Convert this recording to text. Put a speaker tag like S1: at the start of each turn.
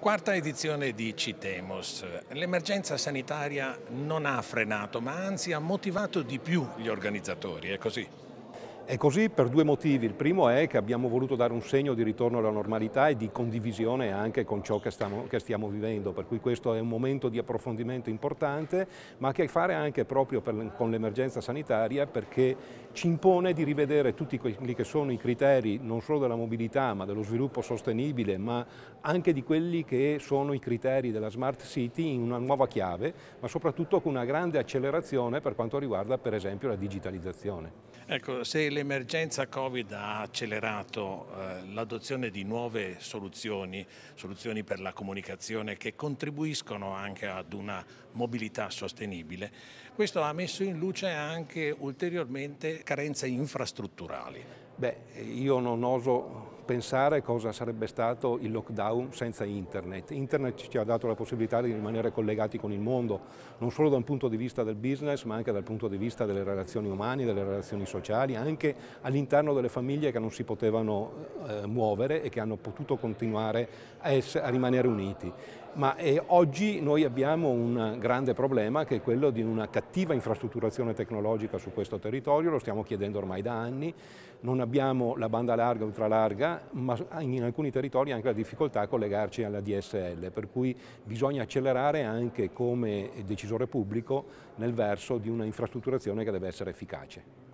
S1: Quarta edizione di Citemos. L'emergenza sanitaria non ha frenato, ma anzi ha motivato di più gli organizzatori, è così?
S2: È così per due motivi. Il primo è che abbiamo voluto dare un segno di ritorno alla normalità e di condivisione anche con ciò che stiamo, che stiamo vivendo, per cui questo è un momento di approfondimento importante, ma ha a che fare anche proprio per, con l'emergenza sanitaria perché ci impone di rivedere tutti quelli che sono i criteri non solo della mobilità ma dello sviluppo sostenibile, ma anche di quelli che sono i criteri della Smart City in una nuova chiave, ma soprattutto con una grande accelerazione per quanto riguarda per esempio la digitalizzazione.
S1: Ecco, se l'emergenza Covid ha accelerato eh, l'adozione di nuove soluzioni, soluzioni per la comunicazione che contribuiscono anche ad una mobilità sostenibile, questo ha messo in luce anche ulteriormente carenze infrastrutturali.
S2: Beh, io non oso pensare cosa sarebbe stato il lockdown senza internet. Internet ci ha dato la possibilità di rimanere collegati con il mondo, non solo da un punto di vista del business, ma anche dal punto di vista delle relazioni umane, delle relazioni sociali, anche all'interno delle famiglie che non si potevano eh, muovere e che hanno potuto continuare a, essere, a rimanere uniti ma eh, oggi noi abbiamo un grande problema che è quello di una cattiva infrastrutturazione tecnologica su questo territorio, lo stiamo chiedendo ormai da anni, non abbiamo la banda larga, ultralarga, ma in alcuni territori anche la difficoltà a collegarci alla DSL, per cui bisogna accelerare anche come decisore pubblico nel verso di una infrastrutturazione che deve essere efficace.